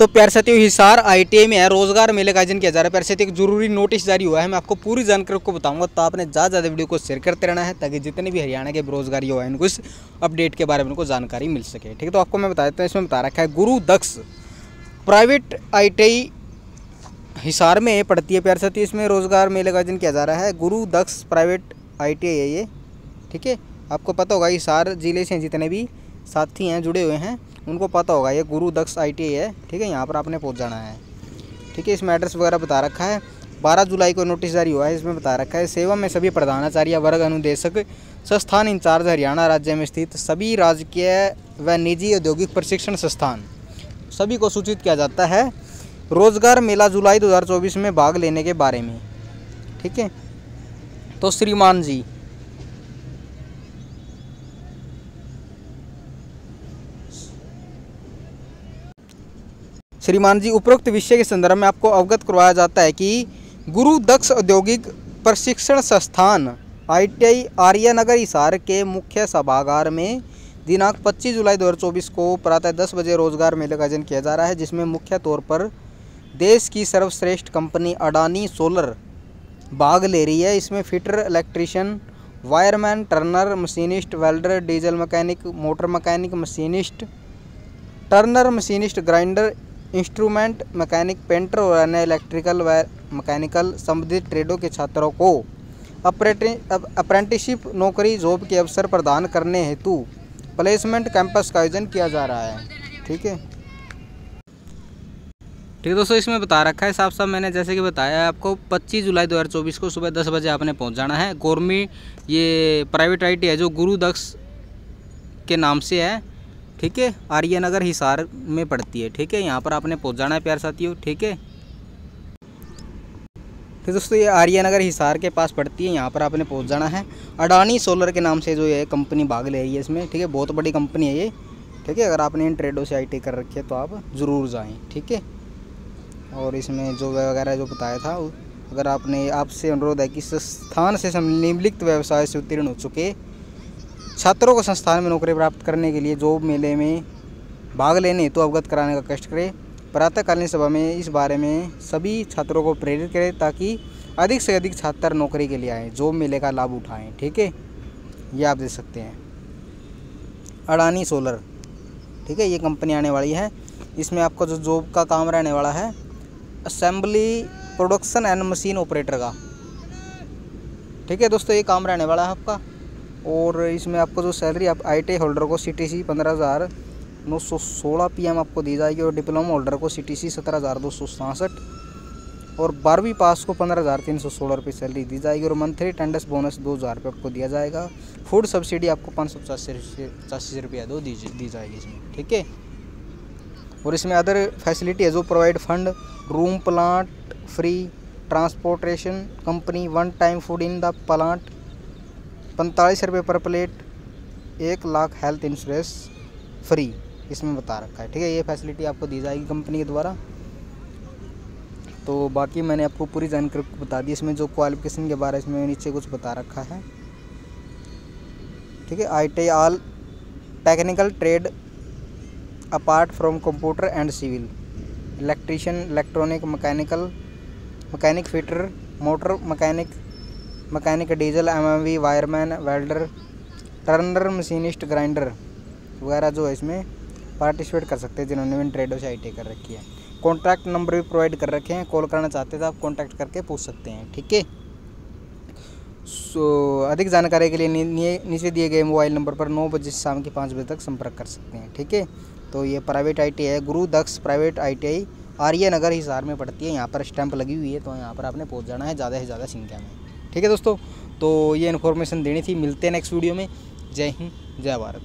तो प्यार साथियों हिसार आईटीआई में है रोज़गार मेले का आयोजन किया जा रहा है प्यार साथियों एक ज़रूरी नोटिस जारी हुआ है। मैं आपको पूरी जानकारी को बताऊँगा तो आपने ज़्यादा ज़्यादा वीडियो को शेयर करते रहना है, ताकि जितने भी हरियाणा के बेरोजगारी हुआ है, इनको इस अपडेट के बारे में उनको जानकारी मिल सके। ठीक है तो आपको मैं बता देता हूँ, इसमें बता रखा है, गुरु दक्ष प्राइवेट आईटीआई हिसार में पढ़ती है प्यार साथियों इसमें रोज़गार मेले का आयोजन किया जा रहा है, गुरु दक्ष प्राइवेट आई है ये। ठीक है, आपको पता होगा, हिसार ज़िले से जितने भी साथी हैं, जुड़े हुए हैं। उनको पता होगा, ये गुरु दक्ष आई है, ठीक है, यहाँ पर आपने पहुँच जाना है। ठीक है, इसमें एड्रेस वगैरह बता रखा है। बारह जुलाई को नोटिस जारी हुआ है, इसमें बता रखा है, सेवा में सभी प्रधानाचार्य, वर्ग अनुदेशक, संस्थान इंचार्ज हरियाणा राज्य में स्थित सभी राजकीय व निजी औद्योगिक प्रशिक्षण संस्थान, सभी को सूचित किया जाता है, रोज़गार मेला जुलाई 2024 में भाग लेने के बारे में, ठीक है। तो श्रीमान जी श्रीमान जी, उपरोक्त विषय के संदर्भ में आपको अवगत करवाया जाता है कि गुरु दक्ष औद्योगिक प्रशिक्षण संस्थान आईटीआई आर्यनगर हिसार के मुख्य सभागार में दिनांक 25 जुलाई 2024 को प्रातः 10 बजे रोज़गार मेले का आयोजन किया जा रहा है, जिसमें मुख्य तौर पर देश की सर्वश्रेष्ठ कंपनी अडानी सोलर भाग ले रही है। इसमें fitter electrician, wireman, turner machinist, welder, diesel mechanic, motor mechanic machinist, turner machinist, grinder instrument mechanic, painter और अन्य इलेक्ट्रिकल व मैकेनिकल संबंधित ट्रेडों के छात्रों को अप्रेंटिसशिप नौकरी जॉब के अवसर प्रदान करने हेतु प्लेसमेंट कैंपस का आयोजन किया जा रहा है। ठीक है? ठीक है दोस्तों, इसमें बता रखा है साफ़ साफ़ मैंने जैसे कि बताया आपको 25 जुलाई 2024 को सुबह 10 बजे आपने पहुँच जाना है। गोरमी, ये प्राइवेट आई है जो गुरु दक्ष के नाम से है। ठीक है? आर्यनगर हिसार में पड़ती है, ठीक है? यहाँ पर आपने पहुँच जाना है, प्यार साथियों, ठीक है? तो दोस्तों, ये आर्यनगर हिसार के पास पड़ती है, यहाँ पर आपने पहुँच जाना है। अडानी सोलर के नाम से जो ये कंपनी भाग ले रही है इसमें, ठीक है? बहुत बड़ी कंपनी है ये, ठीक है? अगर आपने इन ट्रेडों से आईटी कर रखी है तो आप ज़रूर जाएँ, ठीक है? और इसमें जो वगैरह जो बताया था अगर आपने आपसे अनुरोध है कि स्थान से निम्नलिखित व्यवसाय से उत्तीर्ण हो चुके छात्रों को संस्थान में नौकरी प्राप्त करने के लिए जॉब मेले में भाग लेने तो अवगत कराने का कष्ट करें। प्रातःकालीन सभा में इस बारे में सभी छात्रों को प्रेरित करें ताकि अधिक से अधिक छात्र नौकरी के लिए आएँ, जॉब मेले का लाभ उठाएँ, ठीक है? ये आप देख सकते हैं। अडानी सोलर, ठीक है? ये कंपनी आने वाली है। इसमें आपका जो जॉब का काम रहने वाला है, assembly production and machine operator का, ठीक है? दोस्तों, ये काम रहने वाला है आपका। और इसमें आपको जो सैलरी आप आईटी होल्डर को सी टी सी पंद्रह हज़ार, नौ सौ सोलह पी एम आपको दी जाएगी और डिप्लोमा होल्डर को सी टी सी सत्रह हज़ार दो सौ सतासठ और बारहवीं पास को पंद्रह हज़ार तीन सौ सोलह रुपये सैलरी दी जाएगी और मंथली टेंडस बोनस दो हज़ार रुपये आपको दिया जाएगा। फ़ूड सब्सिडी आपको पाँच सौ पचासी पचासी रुपया दो दी दी जाएगी इसमें, ठीक है? और इसमें अदर फैसिलिटी है जो provide fund room plant free transportation company one time food in the plant पैंतालीस रुपये पर प्लेट, एक लाख हेल्थ इंश्योरेंस फ्री, इसमें बता रखा है। ठीक है, ये फैसिलिटी आपको दी जाएगी कंपनी के द्वारा। तो बाकी मैंने आपको पूरी जानकारी बता दी, इसमें जो क्वालिफिकेशन के बारे में नीचे कुछ बता रखा है। ठीक है I T all technical trade apart from computer and civil electrician electronic mechanical mechanic fitter motor mechanic mechanic diesel MMV wireman welder turner machinist grinder वगैरह जो है इसमें पार्टिसिपेट कर सकते हैं, जिन्होंने इन ट्रेडों से आई कर रखी है। कॉन्टैक्ट नंबर भी प्रोवाइड कर रखे हैं। कॉल करना चाहते तो आप कॉन्टैक्ट करके पूछ सकते हैं, ठीक है? सो अधिक जानकारी के लिए नीचे दिए गए मोबाइल नंबर पर नौ बजे से शाम के पाँच बजे तक संपर्क कर सकते हैं, ठीक है? तो ये प्राइवेट आईटीआई है, गुरु दक्ष प्राइवेट आई आर्य नगर हिसार में पड़ती है। यहाँ पर स्टैंप लगी हुई है तो यहाँ पर आपने पहुँच जाना है, ज़्यादा से ज़्यादा संख्या में। ठीक है दोस्तों? तो ये इन्फॉर्मेशन देनी थी। मिलते हैं नेक्स्ट वीडियो में। जय हिंद, जय भारत।